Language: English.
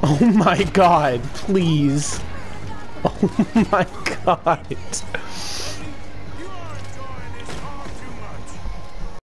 Oh my god, please. Oh my god.